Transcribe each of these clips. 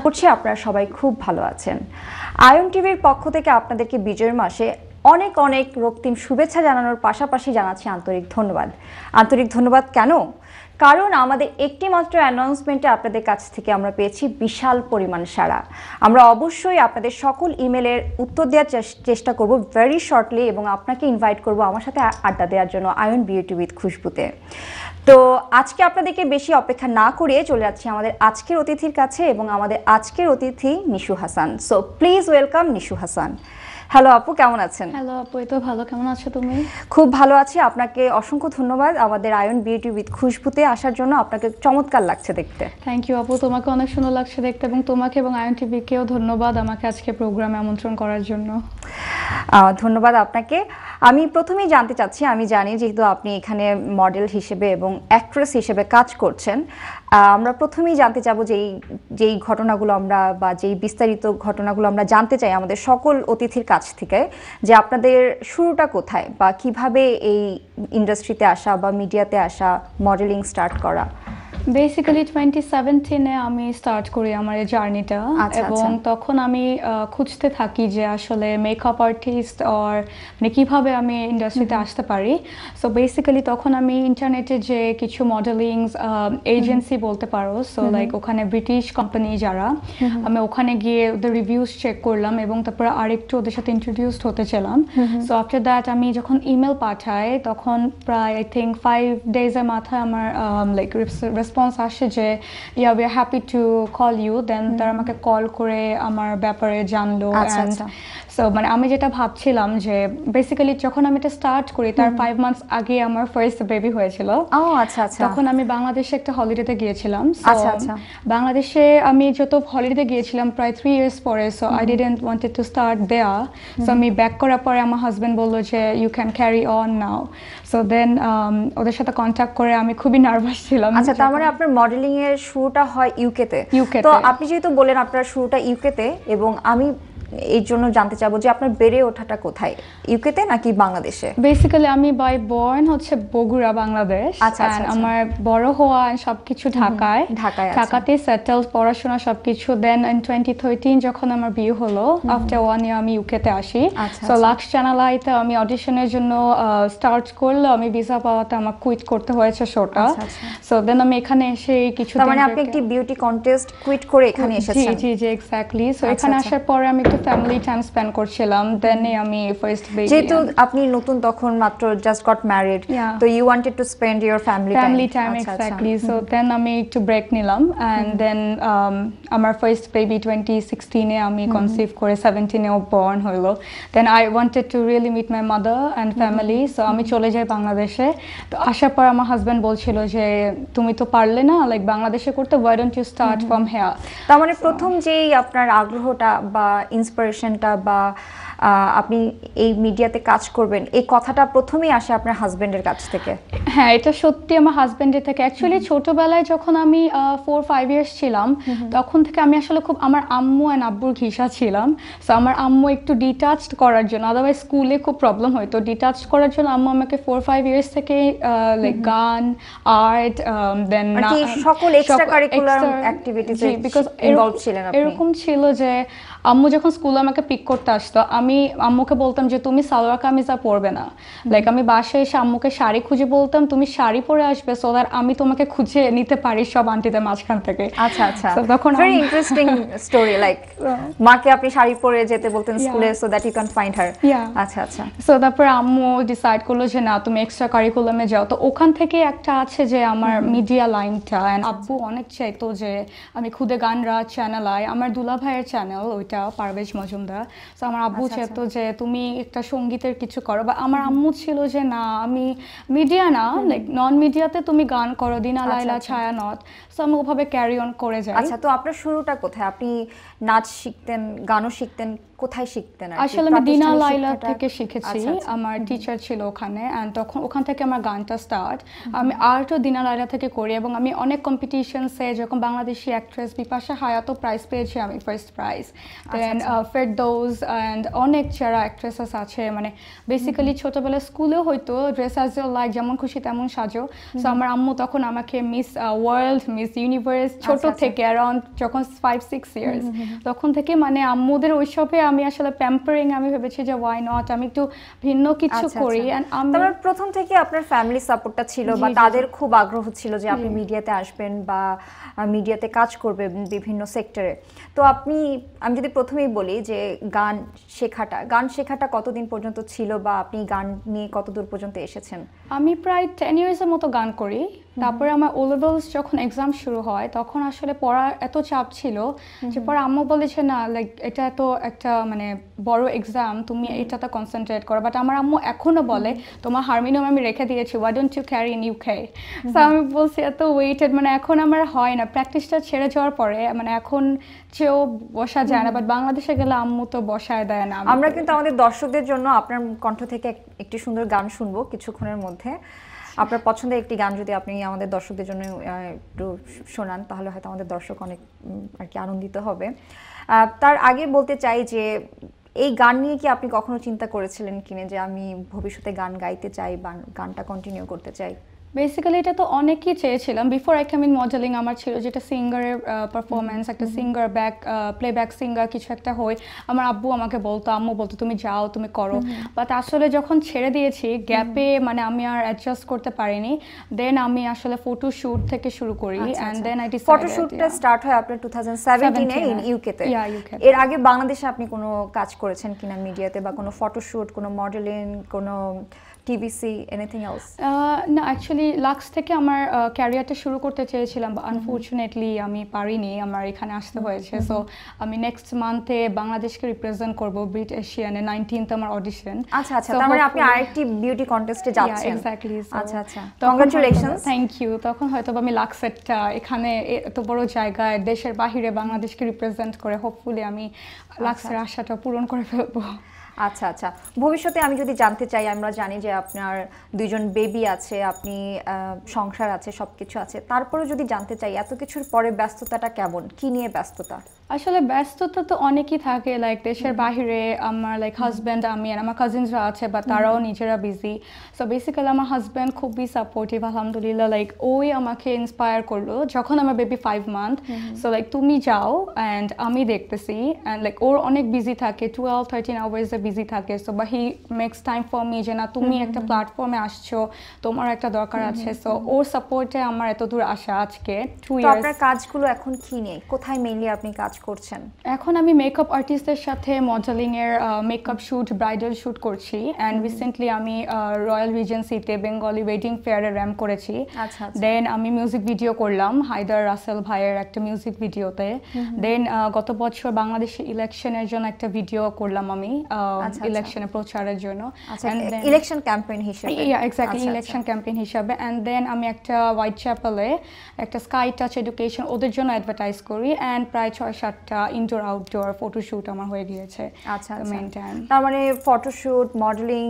আশা করছি আপনারা সবাই খুব ভালো আছেন। আয়ন টিভির পক্ষ থেকে আপনাদেরকে বিজয়ের মাসে অনেক অনেক রক্তিম শুভেচ্ছা জানানোর পাশাপাশি জানাচ্ছি আন্তরিক ধন্যবাদ। আন্তরিক ধন্যবাদ কেন? কারণ আমাদের একটি মাত্র অ্যানাউন্সমেন্টে আপনাদের কাছ থেকে আমরা পেয়েছি বিশাল পরিমাণ সাড়া। আমরা অবশ্যই আপনাদের সকল ইমেলের উত্তর দেওয়ার চেষ্টা করব ভেরি শর্টলি এবং আপনাকে ইনভাইট করব আমার সাথে আড্ডা দেওয়ার জন্য আয়ন বিউটি উইথ খুশবুতে। তো আজকে আপনাদেরকে বেশি অপেক্ষা না করিয়ে চলে যাচ্ছি আমাদের আজকের অতিথির কাছে এবং আমাদের আজকের অতিথি Nishu Hasan. So please welcome Nishu Hasan. Hello আপু কেমন আছেন? হ্যালো আপু এই তো ভালো। কেমন আছো তুমি? খুব ভালো আছি। আপনাকে অসংখ্য ধন্যবাদ। আমাদের আয়ন বিউটি উইথ খুশবুতে আসার জন্য আপনাকে চমৎকার লাগছে দেখতে। থ্যাংক ইউ আপু। তোমাকে অনেক সুন্দর লাগছে দেখতে এবং তোমাকে এবং আয়ন টিভিকেও ধন্যবাদ আমাকে আজকে প্রোগ্রামে আমন্ত্রণ করার জন্য। ধন্যবাদ আপনাকে। আমি প্রথমেই জানতে চাচ্ছি, আমি জানি যেহেতু আপনি এখানে মডেল হিসেবে এবং অ্যাক্ট্রেস হিসেবে কাজ করছেন আমরা প্রথমেই জানতে চাবো যেই যেই ঘটনাগুলো আমরা বা যেই বিস্তারিত ঘটনাগুলো আমরা জানতে চাই আমাদের সকল অতিথির কাছ থেকে, যে আপনাদের শুরুটা কোথায় বা কীভাবে এই ইন্ডাস্ট্রিতে আসা বা মিডিয়াতে আসা মডেলিং স্টার্ট করা। বেসিক্যালি টোয়েন্টি সেভেন্টিনে আমি স্টার্ট করি আমার এই জার্নিটা আচ্ছা, এবং আচ্ছা। তখন আমি খুঁজতে থাকি যে আসলে মেকআপ আর্টিস্ট অর মানে কীভাবে আমি ইন্ডাস্ট্রিতে আসতে পারি। সো বেসিক্যালি তখন আমি ইন্টারনেটে যে কিছু মডেলিং এজেন্সি বলতে পারো সো লাইক ওখানে ব্রিটিশ কোম্পানি যারা আমি ওখানে গিয়ে ওদের রিভিউজ চেক করলাম এবং তারপরে আরেকটু ওদের সাথে ইন্ট্রোডিউসড হতে ছিলাম সো আফটার দ্যাট আমি যখন ইমেল পাঠাই তখন প্রায় আই থিঙ্ক ফাইভ ডেজের মাথায় আমার লাইক রেসপন্স আসে যে yeah we are happy to call you then তারা আমাকে কল করে আমার ব্যাপারে জানলো আচ্ছা। সো মানে আমি যেটা ভাবছিলাম যে বেসিক্যালি যখন আমি এটা স্টার্ট করি তার ফাইভ মান্থস আগে আমার ফার্স্ট বেবি হয়েছিল। ও আচ্ছা আচ্ছা। তখন আমি বাংলাদেশে একটা হলিডেতে গিয়েছিলাম। আচ্ছা, আচ্ছা। বাংলাদেশে আমি যত হলিডেতে গিয়েছিলাম প্রায় থ্রি ইয়ার্স পরে so I didn't wanted to start দেয়া সো আমি ব্যাক করার পরে আমার হাজব্যান্ড বলল যে you can carry on now so then ওদের সাথে কন্ট্যাক্ট করে আমি খুবই নার্ভাস ছিলাম। আচ্ছা তার মানে আপনার মডেলিং এর শুরুটা হয় ইউকেতে। তো। আপনি যেহেতু বলেন আপনার শুরুটা ইউকেতে এবং আমি এই জন্য জানতে চাবো যে আপনার বেড়ে ওঠাটা কোথায়? ইউকেতে নাকি বাংলাদেশে? বেসিক্যালি আমি বাই বর্ন হচ্ছে বগুড়া বাংলাদেশ। আচ্ছা, আচ্ছা, আচ্ছা। আমার বড় হওয়া সবকিছু ঢাকায়। ঢাকায়। ঢাকাতে সেটেল পড়াশোনা সবকিছু। দেন ইন টোয়েন্টি থার্টিন যখন আমার বিয়ে হলো আফটার ওয়ান ইয়ার আমি ইউকেতে আসি। সো আচ্ছা। লাক্স চ্যানেল আইতে আমি অডিশনের জন্য স্টার্ট করলে। আমি ভিসা পাওয়াতে আমার কুইট করতে হয়েছে শোটা। সো দেন আমি এখানে এসে কিছু মানে আপনি একটি বিউটি কন্টেস্ট কুইট করে এখানে এসেছেন। জি জি জি এক্স্যাক্টলি সো এখানে। আসার পরে আমি একটু ফ্যামিলি টাইম স্পেন্ড করছিলাম দেন আমি ফার্স্ট বেবি যেহেতু আপনি নতুন তখন মাত্র জাস্ট গট ম্যারিড তো you wanted to spend your family time family time exactly so then আমি একটু ব্রেক নিলাম অ্যান্ড দেন আমার ফার্স্ট বেবি টোয়েন্টি সিক্সটিনে আমি কনসিভ করে সেভেন্টিনেও বর্ন হইল। Then I wanted to really meet my mother and family so আমি চলে যাই বাংলাদেশে। তো আসার পর আমার হাজব্যান্ড বলছিল যে তুমি তো পারলে না লাইক বাংলাদেশে করতে why don't you start from here তার মানে প্রথম যেই আপনার আগ্রহটা বা ইন্সপিরেশনটা বা আপনি এই মিডিয়াতে কাজ করবেন এই কথাটা প্রথমেই আসে আপনার হাজবেন্ডের কাছ থেকে। হ্যাঁ এটা সত্যি আমার হাজবেন্ডের থেকে। অ্যাকচুয়ালি ছোটবেলায় যখন আমি ফোর ফাইভ ইয়ার্স ছিলাম তখন থেকে আমি আসলে খুব আমার আম্মু অ্যান্ড আব্বুর ঘিসা ছিলাম। সো আমার আম্মু একটু ডিটাচড করার জন্য আদারওয়াইজ স্কুলে খুব প্রবলেম হতো ডিটাচ করার জন্য আম্মু আমাকে ফোর ফাইভ ইয়ার্স থেকে লাইক গান আর্ট দেন আর সকল extracurricular activities এ বিকজ। এরকম ছিল যে আম্মু যখন স্কুলে আমাকে পিক করতে আসতো আমি আম্মুকে বলতাম যে তুমি সালোয়ার কামিজ পরবে না। লাইক আমি বাসায় এসে আম্মুকে শাড়ি খুঁজে বলতাম তুমি শাড়ি পরে আসবে সো দ্যাট আমি তোমাকে খুঁজে নিতে পারি সব আন্টিদের মাঝখান থেকে। আচ্ছা আচ্ছা। তখন ভেরি ইন্টারেস্টিং স্টোরি লাইক মাকে আপনি শাড়ি পরে যেতে বলতেন স্কুলে so that you can find her আচ্ছা আচ্ছা। সো তারপরে আম্মু ডিসাইড করল যে না তুমি এক্সট্রা কারিকুলামে যাও। তো ওখান থেকে একটা আছে যে আমার মিডিয়া লাইনটা আব্বু অনেক চাইতো যে আমি খুদে গান রাত চ্যানেল আই আমার দুলা ভাইয়ের চ্যানেল ওইটা পারভেজ মজুমদার। তো আমার আব্বু চেত যে তুমি একটা সঙ্গীতের কিছু করো বা আমার আম্মু ছিল যে না আমি মিডিয়া না লাইক নন মিডিয়াতে তুমি গান করো দিনা আচ্ছা, লাইলা ছায়া ছায়ানট। সো আমি ওভাবে ক্যারি অন করে যাই। আচ্ছা তো আপনার শুরুটা কোথায়? আপনি নাচ শিখতেন গানও শিখতেন কোথায় শিখতেন আসলে আমি দিনা লাইলা থেকে শিখেছি। আচ্ছা, আচ্ছা। আমার টিচার ছিল ওখানে অ্যান্ড তখন ওখান থেকে আমার গানটা স্টার্ট আমি আর্টও দিনা লাইলা থেকে করি এবং আমি অনেক কম্পিটিশনসে যখন বাংলাদেশি অ্যাক্ট্রেস বিপাশা হায়াতও প্রাইজ পেয়েছি আমি first prize then Ferdous and অনেক যারা অ্যাক্ট্রেসেস আছে। মানে বেসিক্যালি ছোটবেলায় স্কুলেও হয়তো ড্রেস ইউর লাইক যেমন খুশি তেমন সাজো। সো আমার আম্মু তখন আমাকে মিস ওয়ার্ল্ড মিস ইউনিভার্স ছোট আচ্ছা, আচ্ছা। থেকে অ্যারাউন্ড যখন ফাইভ সিক্স ইয়ার্স তখন থেকে মানে আম্মুদের ওইসবে আমি আসলে প্যাম্পারিং আমি ভেবেছি যে ওয়াই নট আমি একটু ভিন্ন কিছু আচ্ছা, করি আচ্ছা। তারপর প্রথম থেকে আপনার ফ্যামিলি সাপোর্টটা ছিল বা। তাদের খুব আগ্রহ ছিল যে আপনি মিডিয়াতে আসবেন বা মিডিয়াতে কাজ করবেন বিভিন্ন সেক্টরে তো আপনি আমি যদি প্রথমেই বলি যে গান শেখাটা গান শেখাটা কতদিন পর্যন্ত ছিল বা আপনি গান নিয়ে কত দূর পর্যন্ত এসেছেন? আমি প্রায় টেন ইয়ার্সের মতো গান করি। তারপরে আমার ও লেভেলস যখন এক্সাম শুরু হয় তখন আসলে পড়ার এত চাপ ছিল যে পরে আম্মু বলেছে না লাইক এটা এত একটা মানে বড় এক্সাম তুমি এটাতে কনসেন্ট্রেট করো। বাট আমার আম্মু এখনও বলে তোমার হারমিনিয়াম আমি রেখে দিয়েছি why don't you carry in you UK so আমি বলছি এত ওয়েটেড মানে এখন আমার হয় না। প্র্যাকটিসটা ছেড়ে যাওয়ার পরে মানে এখন চেয়েও বসা যায় না বাট বাংলাদেশে গেলে আম্মু তো বসায় দেয় না আমরা কিন্তু আমাদের দর্শকদের জন্য আপনার কণ্ঠ থেকে একটি সুন্দর গান শুনব কিছুক্ষণের মধ্যে। আপনার পছন্দের একটি গান যদি আপনি আমাদের দর্শকদের জন্য একটু শোনান, তাহলে হয়তো আমাদের দর্শক অনেক আর কি আনন্দিত হবে। তার আগে বলতে চাই যে, এই গান নিয়ে কি আপনি কখনো চিন্তা করেছিলেন কিনে যে আমি ভবিষ্যতে গান গাইতে চাই বা গানটা কন্টিনিউ করতে চাই? বেসিক্যালি এটা তো অনেকই চেয়েছিলাম। Before I come in modelling আমার ছিল যেটা সিঙ্গারের পারফরমেন্স একটা সিঙ্গার ব্যাক প্লেব্যাক সিঙ্গার কিছু একটা হয় আমার আব্বু আমাকে বলতো আম্মু বলতো তুমি যাও তুমি করো। বাট আসলে যখন ছেড়ে দিয়েছি গ্যাপে মানে আমি আর অ্যাডজাস্ট করতে পারিনি। দেন আমি আসলে ফটো শুট থেকে শুরু করি অ্যান্ড দেন আই ফটোশুটটা স্টার্ট হয় আপনার টু থাউজেন্ড সেভেন্টিনে ইন এ। ইউকেতে তে। এর আগে বাংলাদেশে আপনি কোনো কাজ করেছেন কিনা মিডিয়াতে বা কোনো ফটোশুট কোনো মডেলিং কোনো টিভিসি এনিথিং এলস না অ্যাকচুয়ালি লাক্স থেকে আমার ক্যারিয়ারটা শুরু করতে চেয়েছিলাম বা আনফর্চুনেটলি আমি পারিনি আমার এখানে আসতে হয়েছে। সো আমি নেক্সট মান্থে বাংলাদেশকে রিপ্রেজেন্ট করব ব্রিট এশিয়ানে নাইনটিন্থ আমার অডিশন আচ্ছা আচ্ছা তার মানে আপনি আরেকটি বিউটি কন্টেস্টে যাচ্ছেন। এক্স্যাক্টলি আচ্ছা আচ্ছা কংগ্রাচুলেশনস থ্যাংক ইউ তখন হয়তো আমি লাক্সেটটা এখানে এত বড় জায়গায় দেশের বাহিরে বাংলাদেশকে রিপ্রেজেন্ট করে হোপফুলি আমি লাক্সের আশাটা পূরণ করে ফেলব। আচ্ছা আচ্ছা। ভবিষ্যতে আমি যদি জানতে চাই, আমরা জানি যে আপনার দুইজন বেবি আছে, আপনি সংসার আছে সব কিছু আছে। তারপরেও যদি জানতে চাই, এত কিছুর পরে ব্যস্ততাটা কেমন? কি নিয়ে ব্যস্ততা? আসলে ব্যস্ততা তো অনেকই থাকে লাইক দেশের বাইরে আমার লাইক হাজব্যান্ড আমি আর আমার কাজিনসরা আছে বা তারাও নিজেরা বিজি সো বেসিক্যালি আমার হাজব্যান্ড খুবই সাপোর্টিভ আলহামদুলিল্লাহ লাইক ওই আমাকে ইন্সপায়ার করল যখন আমার baby five month so like তুমি যাও অ্যান্ড আমি দেখতেছি অ্যান্ড লাইক ওর অনেক বিজি থাকে টুয়েলভ থার্টিন আওয়ার্সে বিজি থাকে সো বা he makes time for me যে না তুমি একটা প্ল্যাটফর্মে আসছো তোমার একটা দরকার আছে সো ওর সাপোর্টে আমার এত দূর আসা আজকে টু ইয়ার্স আপনার কাজগুলো এখন কি নেই? কোথায় মেইনলি আপনি কাজ করছেন? এখন আমি মেকআপ আর্টিস্টদের সাথে মডেলিং এর মেকআপ শুট ব্রাইডাল শুট করছি অ্যান্ড রিসেন্টলি আমি রয়্যাল রিজেন্সিতে বেঙ্গলি ওয়েডিং ফেয়ারে র্যাম করেছি। আচ্ছা, আচ্ছা। দেন আমি মিউজিক ভিডিও করলাম হায়দার রাসেল ভাইয়ের একটা মিউজিক ভিডিওতে দেন গত বছর বাংলাদেশে ইলেকশনের জন্য একটা ভিডিও করলাম আমি আচ্ছা। ইলেকশনে প্রচারের জন্য। আচ্ছা ইলেকশন ক্যাম্পেইন হিসেবে। ইয়া এক্স্যাক্টলি আচ্ছা, ইলেকশন ক্যাম্পেইন হিসাবে। অ্যান্ড দেন আমি একটা হোয়াইট চ্যাপেলে একটা স্কাই টাচ এডুকেশন ওদের জন্য অ্যাডভার্টাইজ করি। অ্যান্ড প্রায় ছয় সাতটা ইনডোর আউটডোর ফটোশ্যুট আমার হয়ে গিয়েছে আচ্ছা মেন আচ্ছা। টাইম তার মানে ফটোশুট মডেলিং.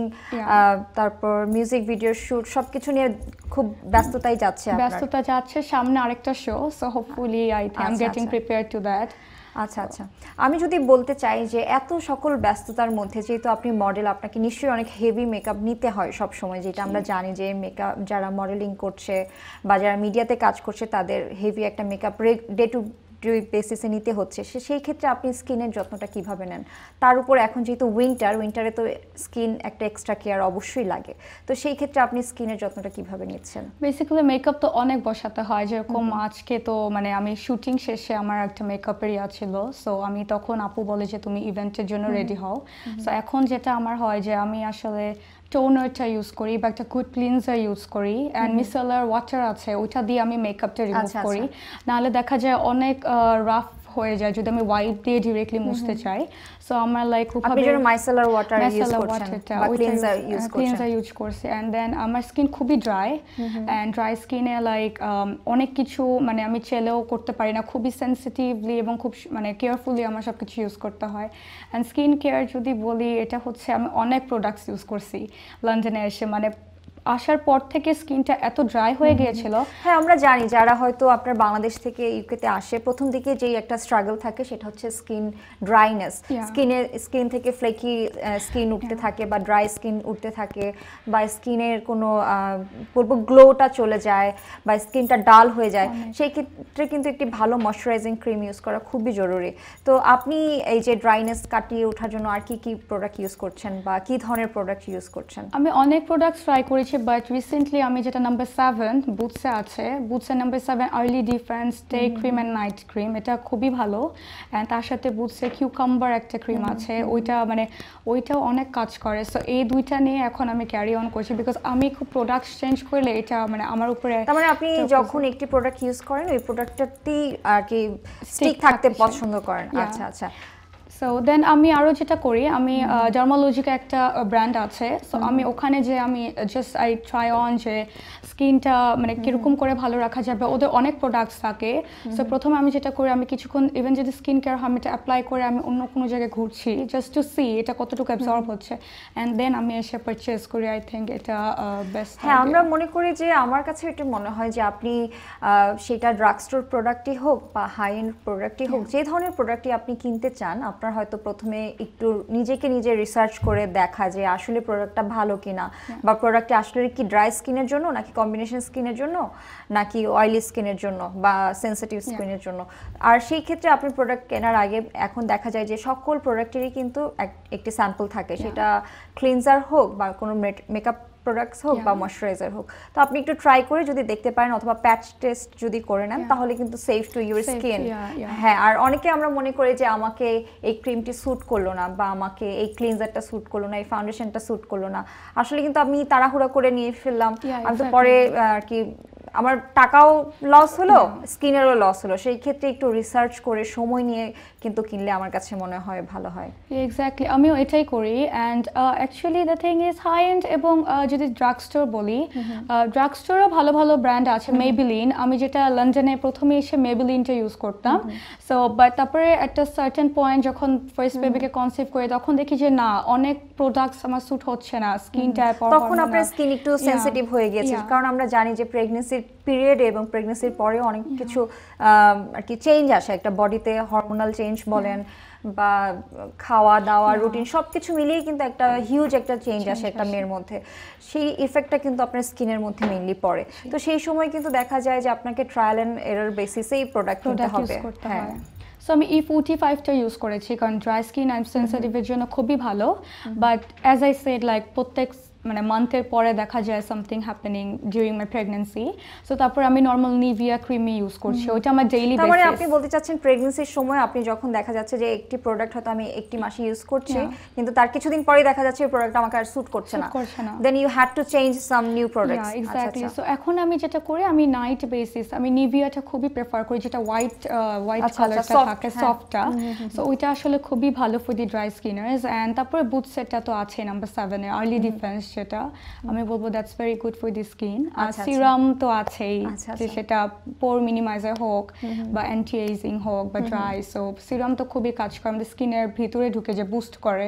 তারপর মিউজিক ভিডিও শুট সবকিছু নিয়ে খুব ব্যস্ততাই যাচ্ছে ব্যস্ততা যাচ্ছে সামনে আরেকটা show so hopefully I I am getting. Prepare to that আচ্ছা আচ্ছা। আমি যদি বলতে চাই যে এত সকল ব্যস্ততার মধ্যে যেহেতু আপনি মডেল আপনাকে নিশ্চয়ই অনেক হেভি মেকআপ নিতে হয় সব সময় যেটা আমরা জানি যে মেকআপ যারা মডেলিং করছে বা যারা মিডিয়াতে কাজ করছে তাদের হেভি একটা মেকআপ ডে টু বেসিসে নিতে হচ্ছে সে সেই ক্ষেত্রে আপনি স্কিনের যত্নটা কীভাবে নেন? তার উপর এখন যেহেতু উইন্টার উইন্টারে তো স্কিন একটা এক্সট্রা কেয়ার অবশ্যই লাগে। তো সেই ক্ষেত্রে আপনি স্কিনের যত্নটা কীভাবে নিচ্ছেন? বেসিক্যালি মেকআপ তো অনেক বসাতে হয় যেরকম আজকে তো মানে আমি শুটিং শেষে আমার একটা মেকআপের ইয়া ছিল সো আমি তখন আপু বলে যে তুমি ইভেন্টের জন্য রেডি হও। সো এখন যেটা আমার হয় যে আমি আসলে টোনারটা ইউজ করি বা একটা গুড ক্লিনজার ইউজ করি অ্যান্ড মিসেলার ওয়াটার আছে ওইটা দিয়ে আমি মেকআপটা রিমুভ আচ্ছা, করি। নাহলে দেখা যায় অনেক রাফ হয়ে যায় যদি আমি ওয়াইপ দিয়ে ডিরেক্টলি মুছতে চাই। সো আমার লাইক আপনি যেন মাইসেলার ওয়াটার ইউজ করছেন বা ক্লিনজার ইউজ করছেন। ক্লিনজার ইউজ করছি অ্যান্ড দেন আমার স্কিন খুবই ড্রাই অ্যান্ড ড্রাই স্কিনে লাইক অনেক কিছু মানে আমি চেলেও করতে পারি না। খুবই সেন্সিটিভলি এবং খুব মানে কেয়ারফুলি আমার সব কিছু ইউজ করতে হয়। অ্যান্ড স্কিন কেয়ার যদি বলি এটা হচ্ছে আমি অনেক প্রোডাক্টস ইউজ করছি। লন্ডনে এসে মানে আসার পর থেকে স্কিনটা এত ড্রাই হয়ে গিয়েছিল। হ্যাঁ আমরা জানি যারা হয়তো আপনার বাংলাদেশ থেকে ইউকেতে আসে প্রথম দিকে যেই একটা স্ট্রাগল থাকে সেটা হচ্ছে স্কিন ড্রাইনেস স্কিনে স্কিন থেকে ফ্লেকি স্কিন উঠতে থাকে বা ড্রাই স্কিন উঠতে থাকে বা স্কিনের কোনো বলব গ্লোটা চলে যায় বা স্কিনটা ডাল হয়ে যায় সেই ক্ষেত্রে কিন্তু একটি ভালো ময়শ্চারাইজিং ক্রিম ইউজ করা খুবই জরুরি। তো আপনি এই যে ড্রাইনেস কাটিয়ে ওঠার জন্য আর কি কি প্রোডাক্ট ইউজ করছেন বা কি ধরনের প্রোডাক্ট ইউজ করছেন? আমি অনেক প্রোডাক্ট ট্রাই করেছি বাট রিসেন্টলি আমি যেটা নাম্বার সেভেন বুথসে আছে। বুথসের number seven early defence day cream and night cream এটা খুবই ভালো। অ্যান্ড তার সাথে বুথসে কিউকাম্বার একটা ক্রিম আছে। ওইটা মানে ওইটাও অনেক কাজ করে। সো এই দুইটা নিয়ে এখন আমি ক্যারি অন করছি বিকজ আমি খুব প্রোডাক্টস চেঞ্জ করলে এটা মানে আমার উপরে তার মানে আপনি যখন একটি প্রোডাক্ট ইউজ করেন ওই প্রোডাক্টটাতেই আর কি স্টিক থাকতে পছন্দ করেন। আচ্ছা আচ্ছা। সো দেন আমি আরও যেটা করি আমি জার্মালজিকা একটা ব্র্যান্ড আছে। সো আমি ওখানে যে আমি জাস্ট আই ট্রাই অন যে স্কিনটা মানে কীরকম করে ভালো রাখা যাবে ওদের অনেক প্রোডাক্টস থাকে। সো প্রথমে আমি যেটা করি আমি কিছুক্ষণ ইভেন যদি স্কিন কেয়ার হয় আমি এটা অ্যাপ্লাই করে আমি অন্য কোনো জায়গায় ঘুরছি জাস্ট টু সি এটা কতটুকু অ্যাবজর্ব হচ্ছে। অ্যান্ড দেন আমি এসে পারচেস করি আই থিঙ্ক এটা বেস্ট হ্যাঁ আমরা মনে করি যে আমার কাছে এটা মনে হয় যে আপনি সেটা ড্রাগ স্টোর প্রোডাক্টই হোক বা হাই এন্ড প্রোডাক্টই হোক যে ধরনের প্রোডাক্টই আপনি কিনতে চান আপনার হয়তো প্রথমে একটু নিজেকে নিজে রিসার্চ করে দেখা যে আসলে প্রোডাক্টটা ভালো কিনা বা প্রোডাক্টটা আসলে কি ড্রাই স্কিনের জন্য নাকি কম্বিনেশন স্কিনের জন্য নাকি অয়েলি স্কিনের জন্য বা সেন্সিটিভ স্কিনের জন্য। আর সেই ক্ষেত্রে আপনি প্রোডাক্ট কেনার আগে এখন দেখা যায় যে সকল প্রোডাক্টেরই কিন্তু একটি স্যাম্পল থাকে। সেটা ক্লিনজার হোক বা কোনো মেকআপ প্রোডাক্টস হোক বা ময়শ্চারাইজার হোক। তো আপনি একটু ট্রাই করে যদি দেখতে পারেন অথবা প্যাচ টেস্ট যদি করে নেন তাহলে কিন্তু সেফ টু ইউর স্কিন. হ্যাঁ আর অনেকে আমরা মনে করি যে আমাকে এই ক্রিমটি স্যুট করল না বা আমাকে এই ক্লিনজারটা স্যুট করল না এই ফাউন্ডেশনটা স্যুট করল না। আসলে কিন্তু আমি তাড়াহুড়া করে নিয়ে ফেললাম। আমি তো পরে আর কি আমার টাকাও লস হলো স্কিনেরও লস হলো। সেই ক্ষেত্রে একটু রিসার্চ করে সময় নিয়ে কিন্তু কিনলে আমার কাছে মনে হয় ভালো হয়। এক্স্যাক্টলি আমিও এটাই করি। And actually the thing is high end এবং uh, যদি ড্রাগ স্টোর বলি ড্রাগ স্টোরও ভালো ভালো ব্র্যান্ড আছে মেবিলিন আমি যেটা লন্ডনে প্রথমে এসে মেবিলিনটা ইউজ করতাম। সো বাট তারপরে একটা সার্টেন পয়েন্ট যখন ফার্স্ট বেবিকে কনসিভ করে তখন দেখি যে না অনেক প্রোডাক্টস আমার স্যুট হচ্ছে না স্কিনটা তখন আপনার স্কিন একটু সেনসিটিভ হয়ে গিয়েছে কারণ আমরা জানি যে প্রেগনেন্সির পিরিয়ডে এবং প্রেগনেন্সির পরেও অনেক কিছু আর কি চেঞ্জ আসে। একটা বডিতে হরমোনাল চেঞ্জ বলেন বা খাওয়া দাওয়া রুটিন সব কিছু মিলিয়ে কিন্তু একটা হিউজ একটা চেঞ্জ আসে একটা মেয়ের মধ্যে। সেই ইফেক্টটা কিন্তু আপনার স্কিনের মধ্যে মেইনলি পড়ে। তো সেই সময় কিন্তু দেখা যায় যে আপনাকে ট্রায়াল অ্যান্ড এরর বেসিসেই প্রোডাক্ট কিনতে হবে। হ্যাঁ। সো আমি ই ফোর্টি ফাইভটা ইউজ করেছি কারণ ড্রাই স্কিন অ্যান্ড সেন্সিটিভের জন্য খুবই ভালো। But as I said like প্রত্যেক মানে মান্থের পরে দেখা যায় something happening during my pregnancy so তারপর আমি নর্মাল নিভিয়া ক্রিমি ইউজ করছি ওইটা আমার ডেইলি তার মানে আপনি বলতে চাচ্ছেন প্রেগনেন্সির সময় আপনি যখন দেখা যাচ্ছে যে একটি প্রোডাক্ট হয়তো আমি একটি মাসে ইউজ করছি কিন্তু তার কিছুদিন পরে দেখা যাচ্ছে এই প্রোডাক্ট আমাকে আর স্যুট করছে না। Then you had to change some new products exactly so এখন আমি যেটা করি আমি নাইট বেসিস আমি নিভিয়াটা খুবই প্রেফার করি যেটা হোয়াইট হোয়াইট কালারটা থাকে হ্যাঁ। সফটটা সো ওইটা আসলে খুবই ভালো for the dry skinners and তারপরে বুথ সেটটা তো আছে নাম্বার সেভেনে আর্লি ডিফেন্স যেটা আমি বলব that's very good for the skin আর আচ্ছা, আচ্ছা। সিরাম তো আছেই আচ্ছা, যে আচ্ছা। সেটা পোর মিনিমাইজার হোক বা অ্যান্টি এজিং হোক বা ড্রাই সো সিরাম তো খুবই কাজ করে। আমাদের স্কিনের ভিতরে ঢুকে যে বুস্ট করে।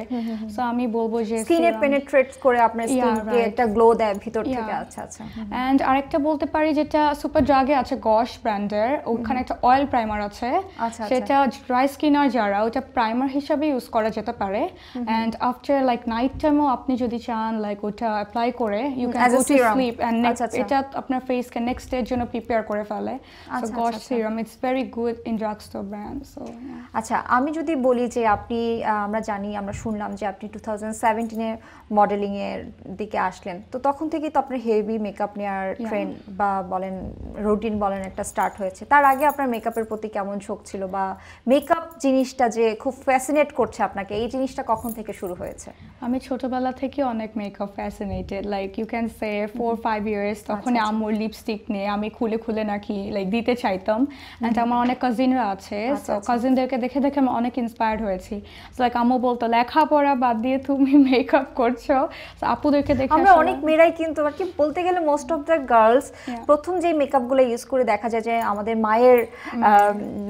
সো আমি বলব যে স্কিনে পেনেট্রেট করে আপনার স্কিনকে একটা গ্লো দেয় ভিতর থেকে। আচ্ছা আচ্ছা। অ্যান্ড আরেকটা বলতে পারি যেটা সুপার ড্রাগে আছে গশ ব্র্যান্ডের ওখানে একটা অয়েল প্রাইমার আছে। আচ্ছা, সেটা ড্রাই স্কিনার যারা ওটা প্রাইমার হিসাবে ইউজ করা যেতে পারে। অ্যান্ড আফটার লাইক নাইট টাইমও আপনি যদি চান লাইক ওটা অ্যাপ্লাই করে you can go to. Sleep আচ্ছা। এটা আপনার ফেসকে নেক্সট ডের জন্য প্রিপেয়ার করে ফেলে সো আচ্ছা। Serum it's very good in drug store brand so আচ্ছা আমি যদি বলি যে আপনি আমরা জানি আমরা শুনলাম যে আপনি টু থাউজেন্ড সেভেন্টিনে মডেলিং এর দিকে আসলেন তো তখন থেকেই তো আপনার হেভি মেকআপ নেওয়ার Yeah. ট্রেন্ড বা বলেন রুটিন বলেন একটা স্টার্ট হয়েছে তার আগে আপনার মেকআপের প্রতি কেমন ঝোঁক ছিল বা মেকআপ জিনিসটা যে খুব ফ্যাসিনেট করছে আপনাকে এই জিনিসটা কখন থেকে শুরু হয়েছে আমি ছোটবেলা থেকে অনেক makeup fascinated. Like you can say four or five years তখন। আম্মুর লিপস্টিক নিয়ে আমি খুলে খুলে নাকি লাইক দিতে চাইতাম। অ্যান্ড আমার অনেক কাজিনরা আছে সো। কাজিনদেরকে দেখে দেখে আমি অনেক ইন্সপায়ার্ড হয়েছি। লাইক আম্মু বলতো লেখাপড়া বাদ দিয়ে তুমি মেকআপ করছ। So আপুদেরকে দেখে আমরা অনেক মেয়েরাই কিন্তু আর কি বলতে গেলে মোস্ট অফ দ্য গার্লস. প্রথম যে মেকআপগুলো ইউজ করে দেখা যায় যে আমাদের মায়ের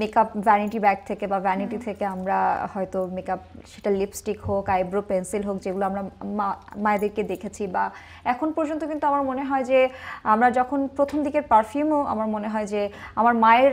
মেকআপ ভ্যানিটি ব্যাগ থেকে বা ভ্যানিটি থেকে আমরা হয়তো মেকআপ সেটা লিপস্টিক হোক আইব্রো পেন্সিল হোক যেগুলো আমরা মায়েদেরকে দেখেছি বা এখন পর্যন্ত কিন্তু আমার মনে হয় যে আমরা যখন প্রথম দিকের পারফিউমও আমার মনে হয় যে আমার মায়ের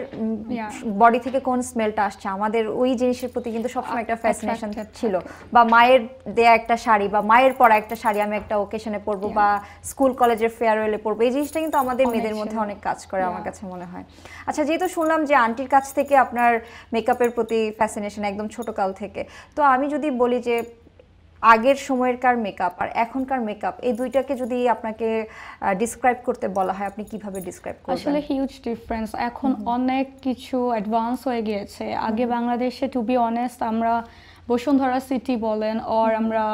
বডি থেকে কোন স্মেলটা আসছে আমাদের ওই জিনিসের প্রতি কিন্তু সবসময় একটা ফ্যাসিনেশন ছিল। বা মায়ের দেয়া একটা শাড়ি বা মায়ের পরা একটা শাড়ি আমি একটা ওকেশনে পরবো বা স্কুল কলেজের ফেয়ারওয়েলে পরবো এই জিনিসটা কিন্তু আমাদের মেয়েদের মধ্যে অনেক কাজ করে আমার কাছে মনে হয়। আচ্ছা যেহেতু শুনলাম যে আন্টির কাছ থেকে আপনার মেকআপের প্রতি ফ্যাসিনেশন একদম ছোট কাল থেকে তো আমি যদি বলি যে আগের সময়েরকার মেকআপ আর এখনকার মেকআপ এই দুইটাকে যদি আপনাকে ডিসক্রাইব করতে বলা হয় আপনি কীভাবে ডিসক্রাইব করবেন? আসলে হিউজ ডিফারেন্স এখন অনেক কিছু অ্যাডভান্স হয়ে গিয়েছে। আগে বাংলাদেশে টু বি অনেস্ট আমরা বসুন্ধরা সিটি বলেন অর আমরা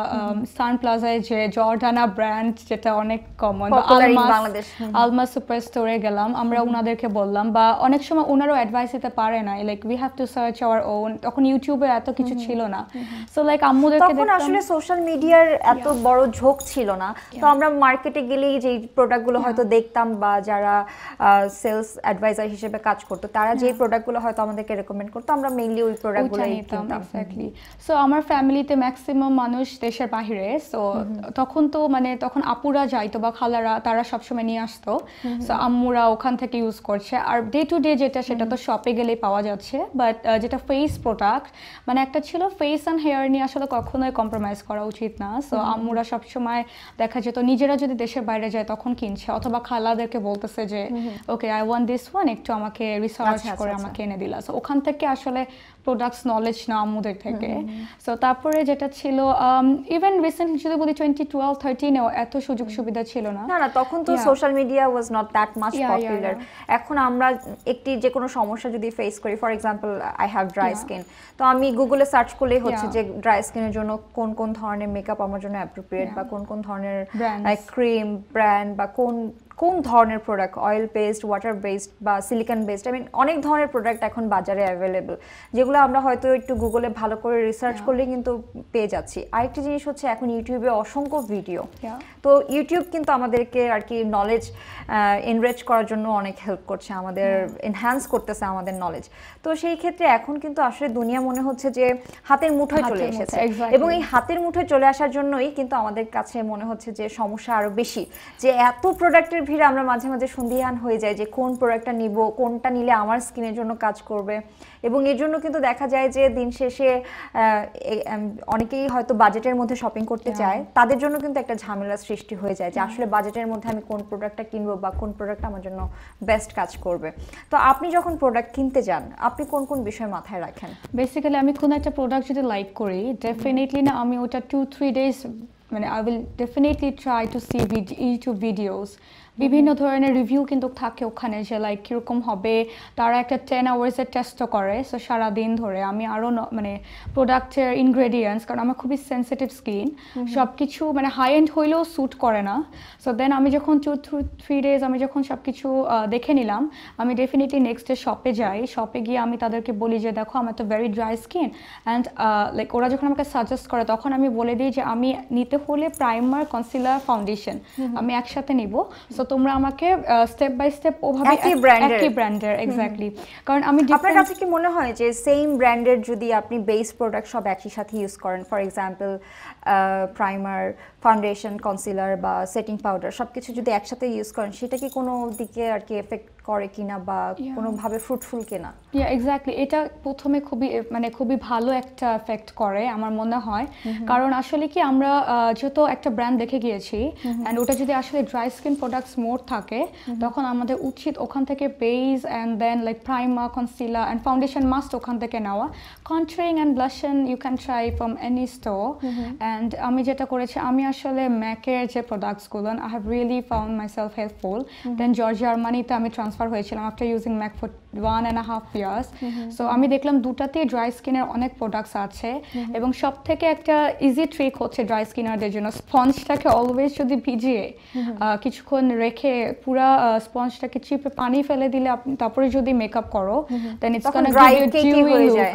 সান প্লাজায় যে জর্ডানা ব্র্যান্ড যেটা অনেক কমন বাংলাদেশ, আলমা সুপার স্টোরে গেলাম আমরা ওনাদেরকে বললাম বা অনেক সময় ওনারও অ্যাডভাইস দিতে পারে না like we have to search our own তখন ইউটিউবে এত কিছু ছিল না। সো লাইক আম্মুদেরকে তখন আসলে সোশ্যাল মিডিয়ার এত বড় ঝোঁক ছিল না। তো আমরা মার্কেটে গেলেই যে প্রোডাক্টগুলো হয়তো দেখতাম বা যারা সেলস অ্যাডভাইজার হিসেবে কাজ করতো তারা যে প্রোডাক্টগুলো হয়তো আমাদেরকে রেকমেন্ড করতো আমরা মেইনলি ওই নিতাম কিনতাম। সো আমার ফ্যামিলিতে ম্যাক্সিমাম মানুষ দেশের বাইরে সো তখন তো মানে তখন আপুরা যাইতো বা খালারা তারা সবসময় নিয়ে আসতো। সো আম্মুরা ওখান থেকে ইউজ করছে। আর ডে টু ডে যেটা সেটা তো শপে গেলেই পাওয়া যাচ্ছে। বাট যেটা ফেস প্রোডাক্ট মানে একটা ছিল ফেস অ্যান্ড হেয়ার নিয়ে আসলে কখনোই কম্প্রোমাইজ করা উচিত না। সো আম্মুরা সবসময় দেখা যেত নিজেরা যদি দেশের বাইরে যায় তখন কিনছে। অথবা খালাদেরকে বলতেছে যে okay I want this one একটু আমাকে রিসার্চ আচ্ছা, আচ্ছা, করে আচ্ছা। আমাকে এনে দিলা। সো ওখান থেকে আসলে প্রোডাক্টস নলেজ না আম্মুদের থেকে। সো তারপরে যেটা ছিল ইভেন রিসেন্টলি যদি বলি টোয়েন্টি টুয়েলভ থার্টিনেও এত সুযোগ সুবিধা ছিল না। না না তখন তো social media was not that much popular এখন আমরা একটি যে কোনো সমস্যা যদি ফেস করি for example I have dry. Skin তো আমি গুগলে সার্চ করলেই হচ্ছে যে ড্রাই স্কিনের জন্য কোন কোন ধরনের মেকআপ আমার জন্য অ্যাপ্রোপ্রিয়েট বা কোন কোন ধরনের. ক্রিম ব্র্যান্ড বা কোন কোন ধরনের product oil based water based বা সিলিকন বেসড আই মিন অনেক ধরনের প্রোডাক্ট এখন বাজারে অ্যাভেলেবল যেগুলো আমরা হয়তো একটু গুগলে ভালো করে রিসার্চ করলে কিন্তু পেয়ে যাচ্ছি। আরেকটি জিনিস হচ্ছে এখন ইউটিউবে অসংখ্য ভিডিও তো ইউটিউব কিন্তু আমাদেরকে আর কি নলেজ এনরিচ করার জন্য অনেক হেল্প করছে আমাদের এনহ্যান্স করতেছে আমাদের নলেজ তো সেই ক্ষেত্রে এখন কিন্তু আসলে দুনিয়া মনে হচ্ছে যে হাতের মুঠোয় চলে এসেছে। এবং এই হাতের মুঠোয় চলে আসার জন্যই কিন্তু আমাদের কাছে মনে হচ্ছে যে সমস্যা আরও বেশি যে এত প্রোডাক্টের ভিড়ে আমরা মাঝে মাঝে সন্দিহান হয়ে যায় যে কোন প্রোডাক্টটা নিব কোনটা নিলে আমার স্কিনের জন্য কাজ করবে। এবং এর জন্য কিন্তু দেখা যায় যে দিন শেষে অনেকেই হয়তো বাজেটের মধ্যে শপিং করতে চায়। তাদের জন্য কিন্তু একটা ঝামেলার সৃষ্টি হয়ে যায় যে আসলে বাজেটের মধ্যে আমি কোন প্রোডাক্টটা কিনবো বা কোন প্রোডাক্ট আমার জন্য বেস্ট কাজ করবে। তো আপনি যখন প্রোডাক্ট কিনতে যান আপনি কোন কোন বিষয় মাথায় রাখেন? বেসিক্যালি আমি কোনো একটা প্রোডাক্ট যদি লাইক করি ডেফিনেটলি না আমি ওটা টু থ্রি ডেজ মানে I will definitely try to see YouTube videos বিভিন্ন ধরনের রিভিউ কিন্তু থাকে ওখানে যে লাইক কীরকম হবে। তারা একটা টেন আওয়ার্সের টেস্টও করে সো সারাদিন ধরে। আমি আরও মানে প্রোডাক্টের ইনগ্রেডিয়েন্টস কারণ আমার খুবই সেন্সিটিভ স্কিন সব কিছু মানে হাই এন্ড হইলেও স্যুট করে না। সো দেন আমি যখন টু থ্রি ডেজ আমি যখন সব কিছু দেখে নিলাম আমি ডেফিনেটলি নেক্সট ডে শপে যাই। শপে গিয়ে আমি তাদেরকে বলি যে দেখো আমার তো very dry skin and like ওরা যখন আমাকে সাজেস্ট করে তখন আমি বলে দিই যে আমি নিতে হলে প্রাইমার কনসিলার ফাউন্ডেশন আমি একসাথে নিব। সো তোমরা আমাকে স্টেপ বাই স্টেপ ওভাবে একই ব্র্যান্ডের। একই ব্র্যান্ডের এক্স্যাক্টলি কারণ আমি আপনার কাছে কি মনে হয় যে সেম ব্র্যান্ডের যদি আপনি বেস প্রোডাক্ট সব একই সাথে ইউজ করেন? For example primer foundation concealer বা সেটিং পাউডার সবকিছু যদি একসাথে ইউজ করেন সেটা কি কোনো দিকে আর কি এফেক্ট করে কিনা বা কোনোভাবে ফ্রুটফুল কিনা? ইয়া এক্স্যাক্টলি এটা প্রথমে খুবই মানে খুবই ভালো একটা এফেক্ট করে আমার মনে হয়। কারণ আসলে কি আমরা যেহেতু একটা ব্র্যান্ড দেখে গিয়েছি অ্যান্ড ওটা যদি আসলে ড্রাই স্কিন প্রোডাক্টস মোর থাকে তখন আমাদের উচিত ওখান থেকে base and then like primer concealer and foundation must ওখান থেকে নেওয়া। Contouring and blush on you can try from any store and আমি যেটা করেছি আমি আসলে ম্যাকের যে প্রোডাক্টসগুলো I have really found myself helpful then Giorgio আরমানিতে আমি ট্রান্সফার হয়েছিলাম after using Mac for one and half years so আমি দেখলাম দুটাতেই ড্রাই স্কিনের অনেক প্রোডাক্টস আছে। এবং সব থেকে একটা ইজি ট্রিক হচ্ছে ড্রাই স্কিনারদের জন্য। স্পঞ্জটাকে অলওয়েজ যদি ভিজিয়ে কিছুক্ষণ রেখে পুরা স্পঞ্জটাকে চিপে পানি ফেলে দিলে তারপরে যদি মেকআপ করো then it's cakey dewy look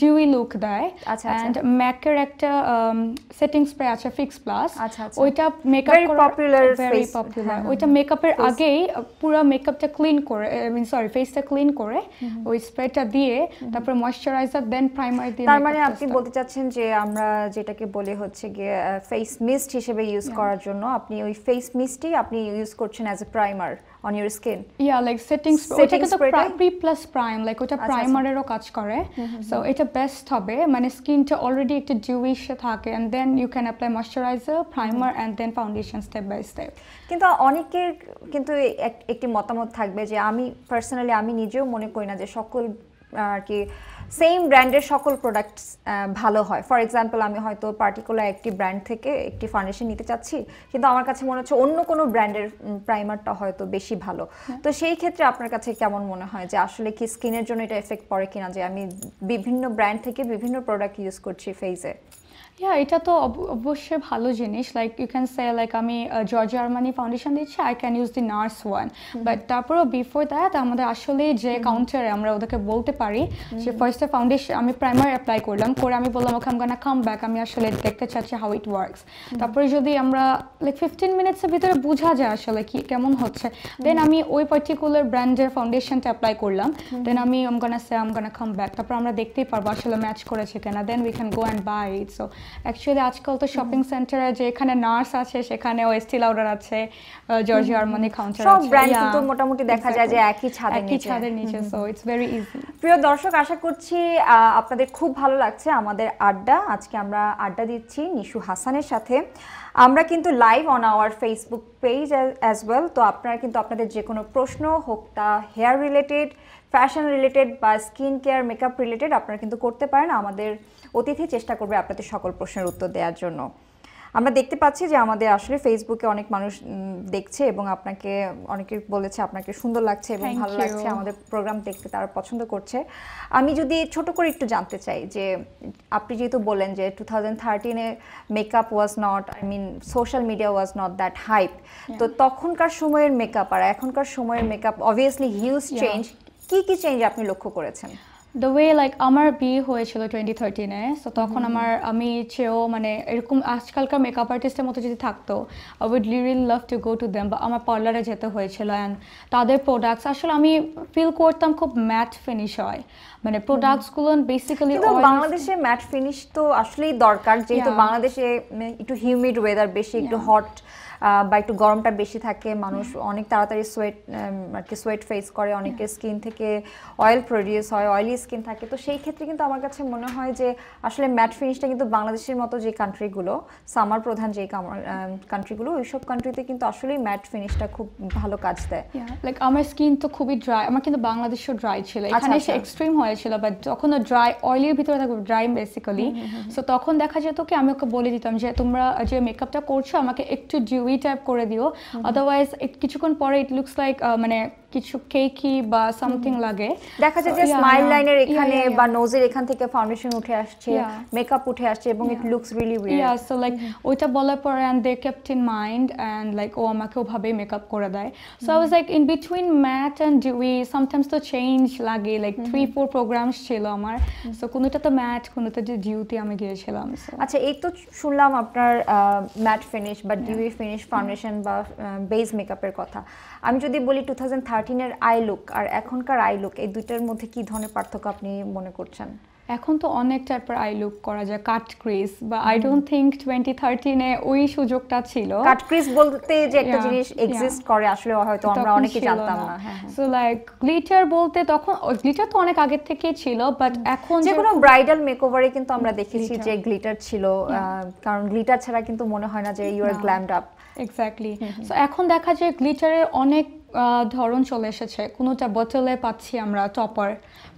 dewy look দেয়। আচ্ছা, আচ্ছা। অ্যান্ড ম্যাকের একটা সেটিং স্প্রে আছে ফিক্স প্লাস আচ্ছা, আচ্ছা। ওইটা মেকআপ popular ভেরি পপুলার হ্যাঁ, হ্যাঁ, ওইটা মেকআপের আগেই পুরো মেকআপটা ক্লিন করে মিন সরি ফেসটা ক্লিন করে ওই স্প্রেটা দিয়ে তারপরে ময়শ্চারাইজার দেন প্রাইমার দিয়ে তার মানে আপনি বলতে চাচ্ছেন যে আমরা যেটাকে বলে হচ্ছে গিয়ে ফেস মিস্ট হিসেবে ইউজ করার জন্য আপনি ওই ফেস মিস্টই আপনি ইউজ করছেন as a primer your skin yeah like setting Setting তো spray? Pre plus prime like ওটা আচ্ছা, প্রাইমারেরও কাজ করে। সো এটা বেস্ট হবে। মানে স্কিনটা অলরেডি একটু ডিউইশ থাকে and then you can apply moisturiser primer and then foundation step by step কিন্তু অনেকের কিন্তু এক- একটি মতামত থাকবে যে আমি পার্সোনালি আমি নিজেও মনে করি না যে সকল আর কি সেম ব্র্যান্ডের সকল প্রোডাক্ট ভালো হয়। ফর এক্সাম্পল আমি হয়তো পার্টিকুলার একটি ব্র্যান্ড থেকে একটি ফাউন্ডেশন নিতে চাচ্ছি কিন্তু আমার কাছে মনে হচ্ছে অন্য কোনো ব্র্যান্ডের প্রাইমারটা হয়তো বেশি ভালো। তো সেই ক্ষেত্রে আপনার কাছে কেমন মনে হয় যে আসলে কি স্কিনের জন্য এটা এফেক্ট পড়ে কিনা? যে আমি বিভিন্ন ব্র্যান্ড থেকে বিভিন্ন প্রোডাক্ট ইউজ করছি ফেজে ইয়া এটা তো অবশ্যই ভালো জিনিস। Like you can say like আমি জর্জ আরমানি ফাউন্ডেশন দিচ্ছি I can use the Nars one but তারপরেও বিফোর দ্যাট আমাদের আসলে যে কাউন্টারে আমরা ওদেরকে বলতে পারি যে ফার্স্টে ফাউন্ডেশন আমি প্রাইমার অ্যাপ্লাই করলাম করে আমি বললাম ওকে গানা কাম ব্যাক আমি আসলে দেখতে চাচ্ছি হাউ ইট ওয়ার্কস তারপরে যদি আমরা লাইক ফিফটিন মিনিটসের ভিতরে বোঝা যায় আসলে কি কেমন হচ্ছে দেন আমি ওই পার্টিকুলার ব্র্যান্ডের ফাউন্ডেশনটা অ্যাপ্লাই করলাম দেন আমি আম গানা সে আম গানা কাম ব্যাক তারপর আমরা দেখতেই পারব আসলে ম্যাচ করেছে কিনা then we can go and buy it so actually আজকাল তো শপিং সেন্টারে যে এখানে নার্স আছে সেখানেও এস্টি লাউডার আছে জর্জি আরমানি কাউন্টার সব ব্র্যান্ড কিন্তু মোটামুটি দেখা যায় যে একই ছাদের নিচে। একই ছাদের নিচে সো ইটস ভেরি ইজি প্রিয় দর্শক আশা করছি আপনাদের খুব ভালো লাগছে আমাদের আড্ডা। আজকে আমরা আড্ডা দিচ্ছি নিশু হাসানের সাথে। আমরা কিন্তু live on our Facebook page as well তো আপনারা কিন্তু আপনাদের যে কোনো প্রশ্ন হোক তা হেয়ার রিলেটেড ফ্যাশন রিলেটেড বা স্কিন কেয়ার মেকআপ রিলেটেড আপনারা কিন্তু করতে পারেন। আমাদের অতিথি চেষ্টা করবে আপনাদের সকল প্রশ্নের উত্তর দেওয়ার জন্য। আমরা দেখতে পাচ্ছি যে আমাদের আসলে ফেসবুকে অনেক মানুষ দেখছে এবং আপনাকে অনেকে বলেছে আপনাকে সুন্দর লাগছে এবং ভালো লাগছে। আমাদের প্রোগ্রাম দেখতে তারা পছন্দ করছে। আমি যদি ছোট করে একটু জানতে চাই যে আপনি যেহেতু বলেন যে two thousand থার্টিনে makeup was not I mean social media was not that hype তো তখনকার সময়ের মেকআপ আর এখনকার সময়ের মেকআপ অবভিয়াসলি হিউজ চেঞ্জ কি কি চেঞ্জ আপনি লক্ষ্য করেছেন? দ্য ওয়ে লাইক আমার বিয়ে হয়েছিল টোয়েন্টি থার্টিনে সো তখন আমার আমি চেয়েও মানে এরকম আজকালকার মেকআপ আর্টিস্টের মতো যদি থাকতো I would really love to go to them বা আমার পার্লারে যেতে হয়েছিল অ্যান্ড তাদের প্রোডাক্টস আসলে আমি ফিল করতাম খুব ম্যাট ফিনিশ হয়। মানে প্রোডাক্টসগুলো বেসিক্যালি বাংলাদেশে ম্যাট ফিনিশ তো আসলেই দরকার যেহেতু বাংলাদেশে একটু হিউমিড ওয়েদার বেশি একটু হট বা একটু গরমটা বেশি থাকে মানুষ অনেক তাড়াতাড়ি সোয়েট আর কি সোয়েট ফেস করে অনেকের স্কিন থেকে অয়েল প্রডিউস হয় অয়েলি স্কিন থাকে। তো সেই ক্ষেত্রে কিন্তু আমার কাছে মনে হয় যে আসলে ম্যাট ফিনিশটা কিন্তু বাংলাদেশের মতো যে কান্ট্রিগুলো সামার প্রধান যে কান্ট্রিগুলো ওইসব কান্ট্রিতে কিন্তু আসলেই ম্যাট ফিনিশটা খুব ভালো কাজ দেয়। লাইক আমার স্কিন তো খুবই ড্রাই আমার কিন্তু বাংলাদেশও ড্রাই ছিল। আচ্ছা, এখানে এসে। এক্সট্রিম হয়েছিল বাট যখন ড্রাই অয়েলির ভিতরে থাকবে ড্রাই বেসিক্যালি সো তখন দেখা যেত কি আমি ওকে বলে দিতাম যে তোমরা যে মেকআপটা করছ আমাকে একটু ডিউই টাইপ করে দিও। আদারওয়াইজ কিছুক্ষণ পরে ইট লুকস লাইক মানে কিছু কেকি বা সামথিং লাগে। দেখা যায় যে স্মাইল লাইনের এখানে. বা নোজের এখান থেকে ফাউন্ডেশন উঠে আসছে মেকআপ উঠে আসছে এবং it. Looks really weird so like ওইটা বলার পর and they kept in mind and like ও আমাকে ওভাবে মেকআপ করে দেয়। So I was like in between matte and dewy sometimes তো চেঞ্জ লাগে লাইক three four programs ছিল আমার। so কোনোটা তো ম্যাট কোনোটা যে ডিউতে আমি গিয়েছিলাম আচ্ছা এই তো শুনলাম আপনার ম্যাট ফিনিশ বা ডিউই ফিনিশ ফাউন্ডেশন বা বেস মেকআপের কথা। আমি যদি বলি টু থাউজেন্ড থার্টিনের আই লুক আর এখনকার আই লুক এই দুইটার মধ্যে কি ধরনের পার্থক্য আপনি মনে করছেন? এখন তো অনেক টাইপের আই লুক করা যায় কাট ক্রিজ বা আই ডোন্ট থিঙ্ক টোয়েন্টি থার্টিনে ওই সুযোগটা ছিল। কাট ক্রিজ বলতে যে একটা জিনিস এক্সিস্ট করে আসলে হয়তো আমরা অনেকে জানতাম না। সো লাইক গ্লিটার বলতে তখন গ্লিটার তো অনেক আগের থেকেই ছিল বাট এখন যে কোনো ব্রাইডাল মেকওভারে কিন্তু আমরা দেখেছি যে গ্লিটার ছিল কারণ গ্লিটার ছাড়া কিন্তু মনে হয় না যে you are. Glammed up exactly so এখন দেখা যায় গ্লিটারের অনেক ধরন চলে এসেছে। কোনোটা বোতলে পাচ্ছি আমরা টপার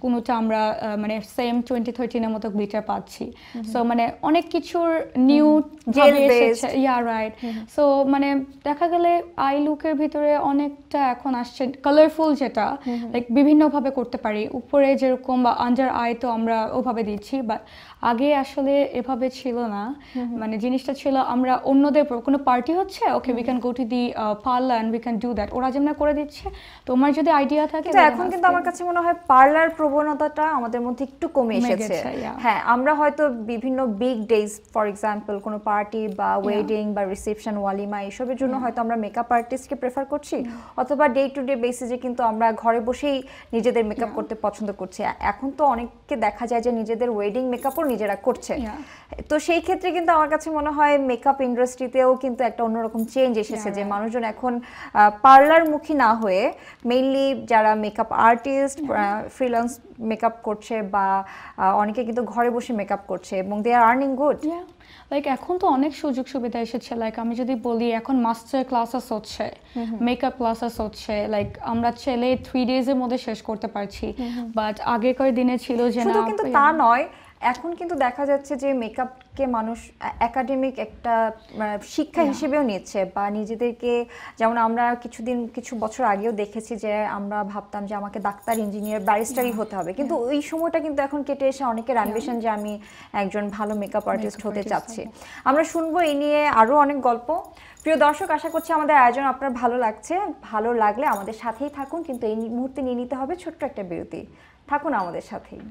কোনোটা আমরা মানে সেম টোয়েন্টি থার্টিনের মতো গ্লিটার পাচ্ছি। সো মানে অনেক কিছুর নিউ based. এসেছে। ইয়া রাইট সো মানে দেখা গেলে আই লুকের ভিতরে অনেকটা এখন আসছে। কালারফুল যেটা লাইক বিভিন্নভাবে করতে পারি। উপরে যেরকম বা আন্ডার আই তো আমরা ওভাবে দিচ্ছি বাট আগে আসলে এভাবে ছিল না। মানে জিনিসটা ছিল আমরা অন্যদের কোনো পার্টি হচ্ছে? Okay we can go to the parlour and we can do that ওরা যেমন করে দিচ্ছে তোমার যদি আইডিয়া থাকে এখন কিন্তু আমার কাছে মনে হয় পার্লার প্রবণতাটা আমাদের মধ্যে একটু কমে কমে এসেছে। হ্যাঁ আমরা হয়তো বিভিন্ন বিগ ডেজ ফর এক্সাম্পল কোনো পার্টি বা ওয়েডিং বা রিসেপশন ওয়ালিমা এসবের জন্য হয়তো আমরা মেকআপ আর্টিস্টকে প্রেফার করছি। অথবা ডে টু ডে বেসিসে কিন্তু আমরা ঘরে বসেই নিজেদের মেকআপ করতে পছন্দ করছি। এখন তো অনেককে দেখা যায় যে নিজেদের ওয়েডিং মেকআপও নিজেরা করছে। তো সেই ক্ষেত্রে কিন্তু আমার কাছে মনে হয় মেকআপ ইন্ডাস্ট্রিতেও কিন্তু একটা অন্যরকম চেঞ্জ এসেছে যে মানুষজন এখন পার্লার মুখী না হয়ে মেইনলি যারা মেকআপ আর্টিস্ট ফ্রিল্যান্স মেকআপ করছে বা অনেকে কিন্তু ঘরে বসে মেকআপ করছে এবং they are earning good like এখন তো অনেক সুযোগ সুবিধা এসেছে। লাইক আমি যদি বলি এখন মাস্টার ক্লাসেস হচ্ছে মেকআপ ক্লাসেস হচ্ছে। লাইক আমরা ছেলে থ্রি ডেজের মধ্যে শেষ করতে পারছি। বাট আগেকার দিনে ছিল যে না কিন্তু তা নয় এখন কিন্তু দেখা যাচ্ছে যে মেকআপকে মানুষ একাডেমিক একটা শিক্ষা হিসেবেও নিচ্ছে বা নিজেদেরকে যেমন আমরা কিছুদিন কিছু বছর আগেও দেখেছি যে আমরা ভাবতাম যে আমাকে ডাক্তার ইঞ্জিনিয়ার ব্যারিস্টারই হতে হবে। কিন্তু ওই সময়টা কিন্তু এখন কেটে এসে অনেকের অ্যাম্বিশন যে আমি একজন ভালো মেকআপ আর্টিস্ট হতে চাচ্ছি। আমরা শুনব এই নিয়ে আরও অনেক গল্প। প্রিয় দর্শক আশা করছি আমাদের আয়োজন আপনার ভালো লাগছে। ভালো লাগলে আমাদের সাথেই থাকুন কিন্তু এই মুহূর্তে নিয়ে নিতে হবে ছোট্ট একটা বিরতি। থাকুন আমাদের সাথেই।